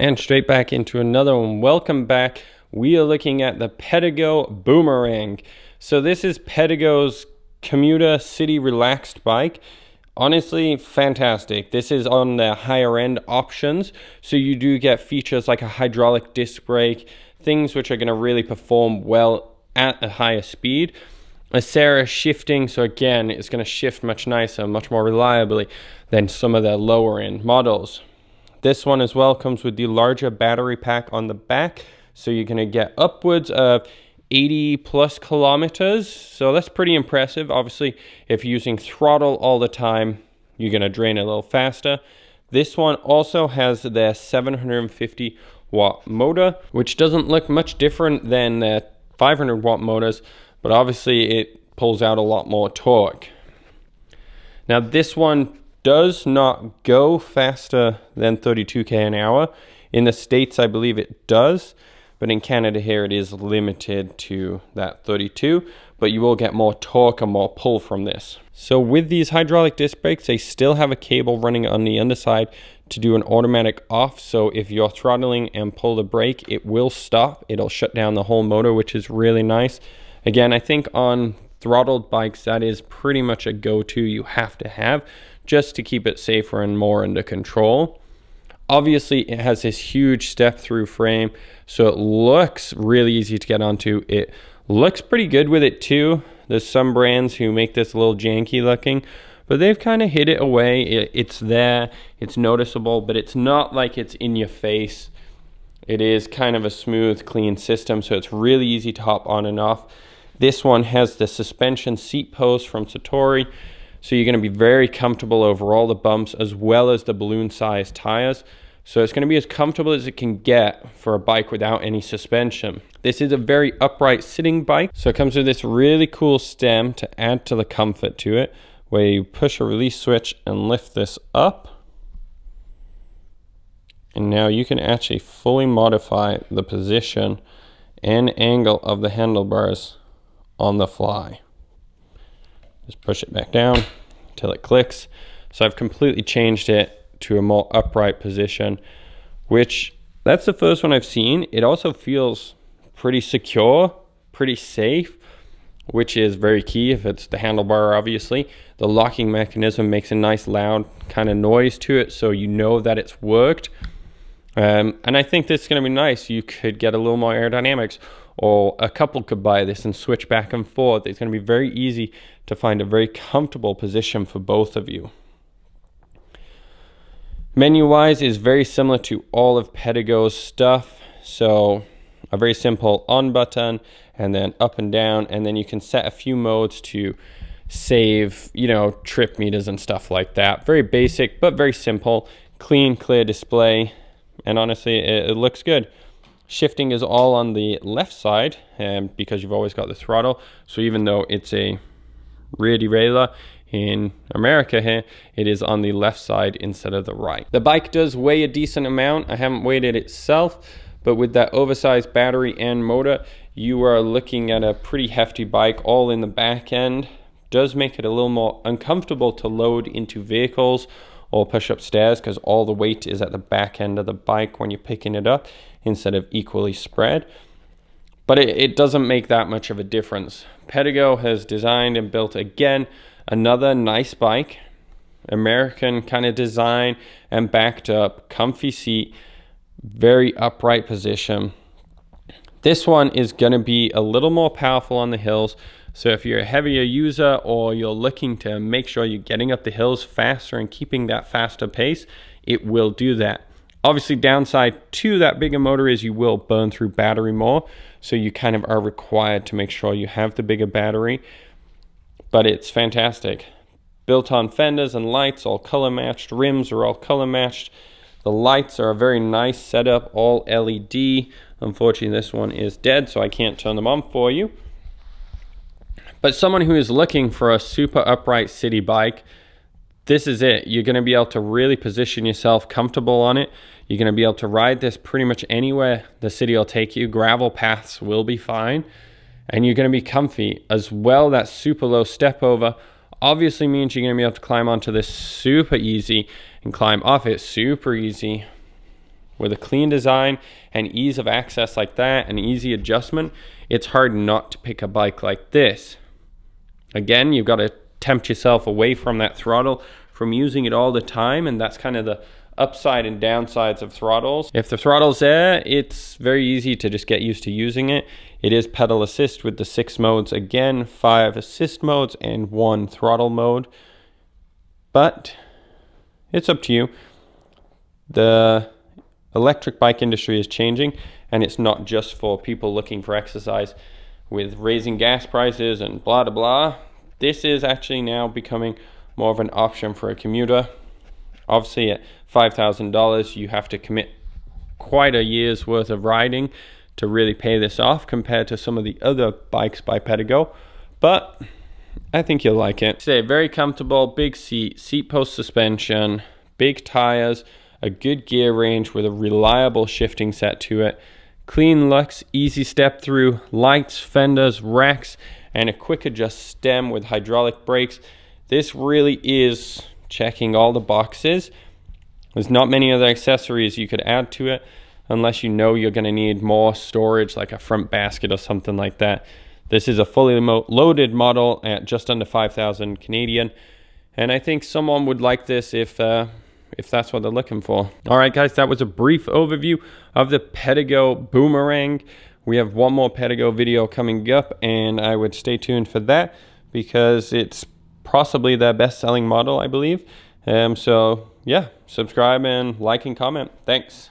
And straight back into another one. Welcome back. We are looking at the Pedego Boomerang. So this is Pedego's commuter city relaxed bike. Honestly, fantastic. This is on the higher end options. So you do get features like a hydraulic disc brake, things which are going to really perform well at a higher speed. A Acera shifting, so again, it's going to shift much nicer, much more reliably than some of the lower end models. This one as well comes with the larger battery pack on the back. So you're to get upwards of 80 plus kilometers. So that's pretty impressive. Obviously, if you're using throttle all the time, you're to drain a little faster. This one also has the 750 watt motor, which doesn't look much different than the 500 watt motors, but obviously it pulls out a lot more torque. Now this one does not go faster than 32k an hour. In the States, I believe it does, but in Canada here it is limited to that 32, but you will get more torque and more pull from this. So with these hydraulic disc brakes, they still have a cable running on the underside to do an automatic off. So if you're throttling and pull the brake, it will stop. It'll shut down the whole motor, which is really nice. Again, I think on throttled bikes, that is pretty much a go-to you have to have just to keep it safer and more under control. Obviously, it has this huge step through frame, so it looks really easy to get onto. It looks pretty good with it too. There's some brands who make this a little janky looking, but they've kind of hid it away. It, it's there, it's noticeable, but it's not like it's in your face. It is kind of a smooth, clean system, so it's really easy to hop on and off. This one has the suspension seat post from Satori. So you're going to be very comfortable over all the bumps as well as the balloon sized tires. So it's going to be as comfortable as it can get for a bike without any suspension. This is a very upright sitting bike. So it comes with this really cool stem to add to the comfort to it where you push a release switch and lift this up. And now you can actually fully modify the position and angle of the handlebars on the fly. Just push it back down until it clicks. So I've completely changed it to a more upright position, which that's the first one I've seen. It also feels pretty secure, pretty safe, which is very key if it's the handlebar, obviously. The locking mechanism makes a nice loud kind of noise to it, so you know that it's worked. Um, and I think this is going to be nice. You could get a little more aerodynamics or a couple could buy this and switch back and forth. It's going to be very easy to find a very comfortable position for both of you. Menu wise is very similar to all of Pedego's stuff. So a very simple on button and then up and down and then you can set a few modes to save, you know, trip meters and stuff like that. Very basic but very simple, clean, clear display and honestly it, it looks good. Shifting is all on the left side um, because you've always got the throttle. So even though it's a rear derailleur in America here, it is on the left side instead of the right. The bike does weigh a decent amount. I haven't weighed it itself, but with that oversized battery and motor, you are looking at a pretty hefty bike all in the back end. Does make it a little more uncomfortable to load into vehicles or push upstairs because all the weight is at the back end of the bike when you're picking it up instead of equally spread. But it, it doesn't make that much of a difference. Pedego has designed and built again another nice bike, American kind of design and backed up, comfy seat, very upright position. This one is going to be a little more powerful on the hills. So if you're a heavier user or you're looking to make sure you're getting up the hills faster and keeping that faster pace, it will do that. Obviously downside to that bigger motor is you will burn through battery more. So you kind of are required to make sure you have the bigger battery. But it's fantastic. Built on fenders and lights, all color matched. Rims are all color matched. The lights are a very nice setup, all LED. Unfortunately, this one is dead, so I can't turn them on for you. But someone who is looking for a super upright city bike, this is it. You're going to be able to really position yourself comfortable on it. You're going to be able to ride this pretty much anywhere the city will take you. Gravel paths will be fine. And you're going to be comfy. As well, that super low step over obviously means you're going to be able to climb onto this super easy and climb off it super easy with a clean design and ease of access like that and easy adjustment, it's hard not to pick a bike like this. Again, you've got to tempt yourself away from that throttle, from using it all the time, and that's kind of the upside and downsides of throttles. If the throttle's there, it's very easy to just get used to using it. It is pedal assist with the six modes again, five assist modes and one throttle mode. But it's up to you. The electric bike industry is changing and it's not just for people looking for exercise with raising gas prices and blah blah blah. This is actually now becoming more of an option for a commuter. Obviously at $5,000 you have to commit quite a year's worth of riding to really pay this off compared to some of the other bikes by Pedego. But I think you'll like it. Say very comfortable, big seat, seat post suspension, big tires, a good gear range with a reliable shifting set to it, clean looks, easy step through, lights, fenders, racks, and a quick adjust stem with hydraulic brakes. This really is checking all the boxes. There's not many other accessories you could add to it unless you know you're going to need more storage like a front basket or something like that. This is a fully loaded model at just under 5,000 Canadian. And I think someone would like this if uh, if that's what they're looking for. All right, guys, that was a brief overview of the Pedego Boomerang. We have one more Pedego video coming up, and I would stay tuned for that because it's possibly their best-selling model, I believe. Um, so, yeah, subscribe and like and comment. Thanks.